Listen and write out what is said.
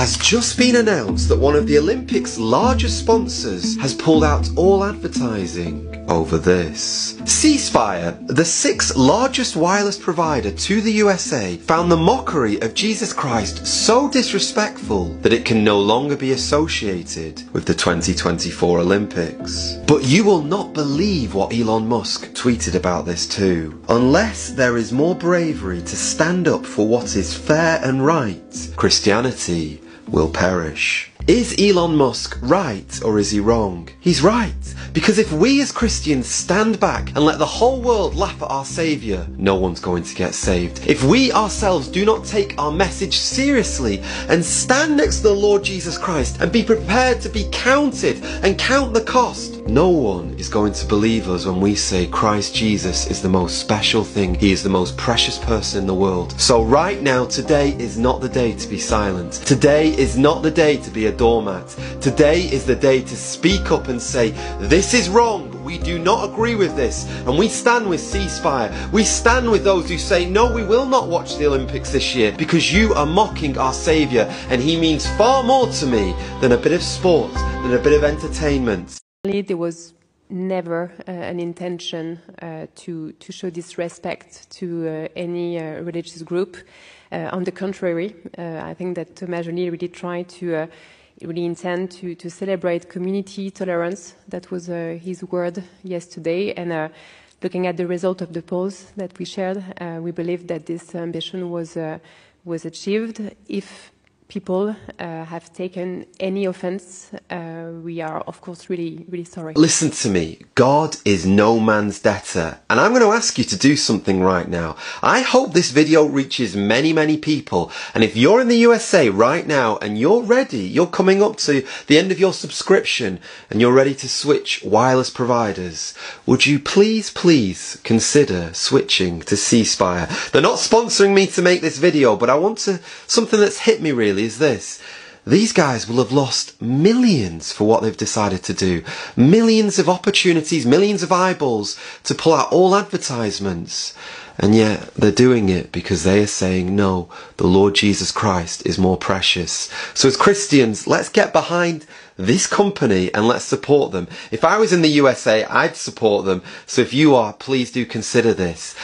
has just been announced that one of the Olympics' largest sponsors has pulled out all advertising over this. C Spire, the sixth largest wireless provider to the USA, found the mockery of Jesus Christ so disrespectful that it can no longer be associated with the 2024 Olympics. But you will not believe what Elon Musk tweeted about this too. Unless there is more bravery to stand up for what is fair and right, Christianity will perish. Is Elon Musk right or is he wrong? He's right. Because if we as Christians stand back and let the whole world laugh at our Saviour, no one's going to get saved. If we ourselves do not take our message seriously and stand next to the Lord Jesus Christ and be prepared to be counted and count the cost, no one is going to believe us when we say Christ Jesus is the most special thing. He is the most precious person in the world. So right now, today is not the day to be silent. Today is not the day to be a doormat. Today is the day to speak up and say, this is wrong. We do not agree with this. And we stand with C Spire. We stand with those who say, no, we will not watch the Olympics this year because you are mocking our Saviour and he means far more to me than a bit of sport, than a bit of entertainment. There was never uh, an intention uh, to, to show disrespect to uh, any uh, religious group. Uh, on the contrary, uh, I think that Thomas Jolly really tried to really intend to, to celebrate community tolerance. That was uh, his word yesterday. And uh, looking at the result of the polls that we shared, uh, we believe that this ambition was, uh, was achieved. If people uh, have taken any offense, uh, we are, of course, really, really sorry. Listen to me. God is no man's debtor. And I'm going to ask you to do something right now. I hope this video reaches many, many people. And if you're in the USA right now and you're ready, you're coming up to the end of your subscription and you're ready to switch wireless providers, would you please, please consider switching to C Spire? They're not sponsoring me to make this video, but I want to, something that's hit me really is this. These guys will have lost millions for what they've decided to do. Millions of opportunities, millions of eyeballs to pull out all advertisements. And yet they're doing it because they are saying, no, the Lord Jesus Christ is more precious. So as Christians, let's get behind this company and let's support them. If I was in the USA, I'd support them. So if you are, please do consider this.